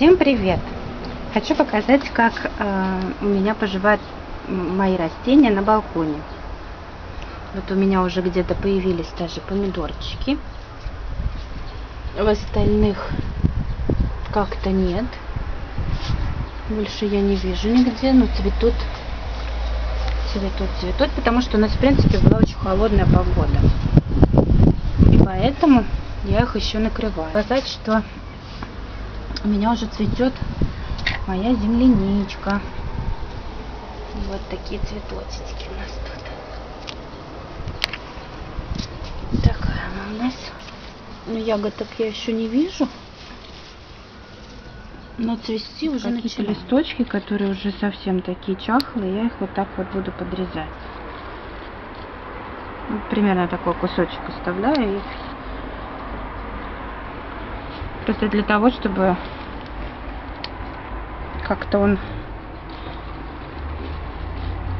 Всем привет! Хочу показать, как э, у меня поживают мои растения на балконе. Вот у меня уже где-то появились даже помидорчики. В остальных как-то нет. Больше я не вижу нигде, но цветут, цветут, цветут, потому что у нас, в принципе, была очень холодная погода. И поэтому я их еще накрываю. Сказать, что у меня уже цветет моя земляничка. Вот такие цветочки у нас тут. Такая она у нас. Но ягодок я еще не вижу. Но цвести уже начали. листочки, которые уже совсем такие чахлые, я их вот так вот буду подрезать. Вот примерно такой кусочек оставляю и просто для того, чтобы как-то он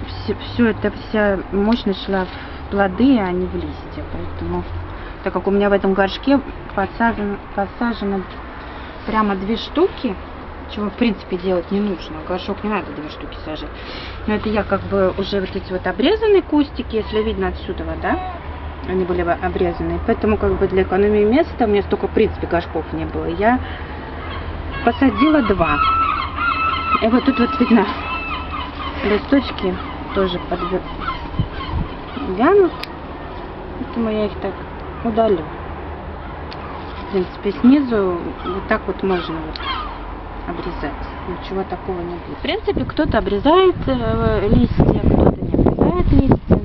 все, все это вся мощность шла в плоды, а не в листья. Поэтому, так как у меня в этом горшке посажено, посажено прямо две штуки, чего в принципе делать не нужно. Горшок не надо две штуки сажать. Но это я как бы уже вот эти вот обрезанные кустики, если видно отсюда, да, они были обрезаны. Поэтому как бы для экономии места, у меня столько в принципе горшков не было, я посадила два. И вот тут вот видно листочки тоже подвянут. Поэтому я их так удалю. В принципе, снизу вот так вот можно вот обрезать. Ничего такого не будет. В принципе, кто-то обрезает э, листья, кто-то не обрезает листья.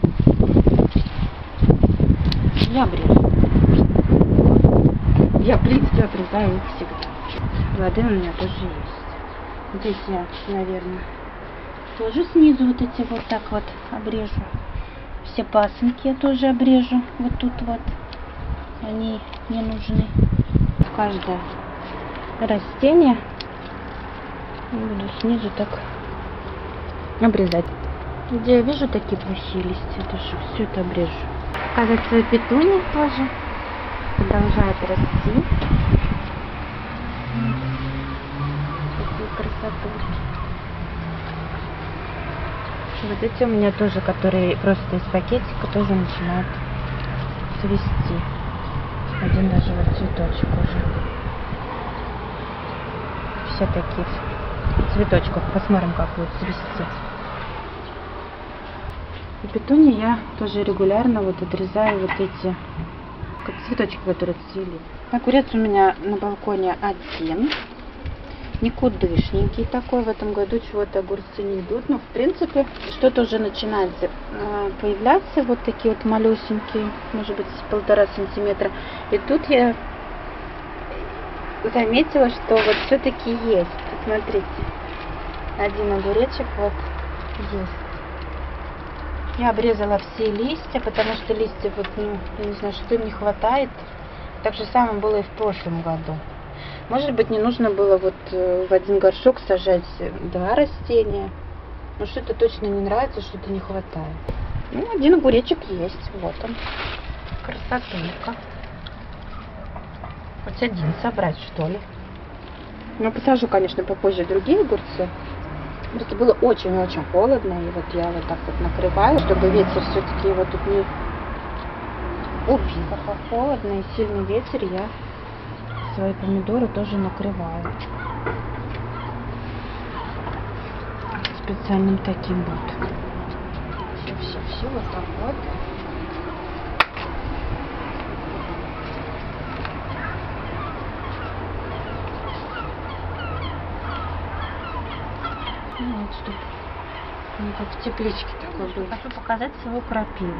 Я обрежу. Я, в принципе, обрезаю их всегда. Плоды у меня тоже есть. Здесь я, наверное, тоже снизу вот эти вот так вот обрежу. Все пасынки я тоже обрежу. Вот тут вот. Они не нужны. Каждое растение буду снизу так обрезать. Где я вижу такие плохие листья, тоже все это обрежу. Показать свою петунию тоже. Продолжает расти. Красотульки. Вот эти у меня тоже, которые просто из пакетика, тоже начинают цвести. Один даже вот цветочек уже. Все такие цветочков. Посмотрим, как будет цвести. И петуни я тоже регулярно вот отрезаю вот эти цветочки, которые цвели. Огурец у меня на балконе один. Никудышненький такой. В этом году чего-то огурцы не идут. Но в принципе что-то уже начинает э, появляться. Вот такие вот малюсенькие. Может быть полтора сантиметра. И тут я заметила, что вот все-таки есть. Посмотрите один огуречек вот есть. Я обрезала все листья, потому что листья вот, ну, не знаю, что им не хватает. Так же самое было и в прошлом году. Может быть, не нужно было вот э, в один горшок сажать два растения. Но что-то точно не нравится, что-то не хватает. Ну, один огуречек есть. Вот он. Красотулька. Хоть один собрать, что ли. Ну, посажу, конечно, попозже другие огурцы. Просто было очень-очень холодно, и вот я вот так вот накрываю, чтобы ветер все-таки его тут не убил. Холодно и сильный ветер, я свои помидоры тоже накрываю. Специальным таким вот. Все-все-все, вот так вот. Ну, вот, чтобы не как в тепличке такой был. Хочу показать свою крапиву.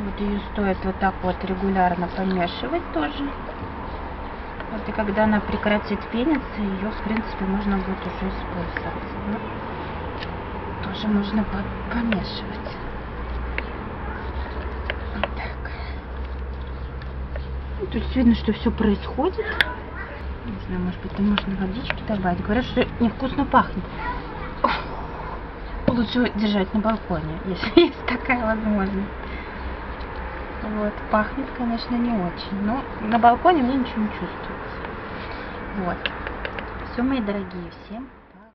Вот ее стоит вот так вот регулярно помешивать тоже. Вот и когда она прекратит пениться, ее в принципе можно будет уже использовать. Ну, тоже можно помешивать. Так. Ну, то видно, что все происходит. Не знаю, может быть, можно водички добавить. Говорят, что невкусно пахнет лучше держать на балконе, если есть такая возможность. Вот, пахнет, конечно, не очень, но на балконе мне ничего не чувствуется. Вот. все, мои дорогие, всем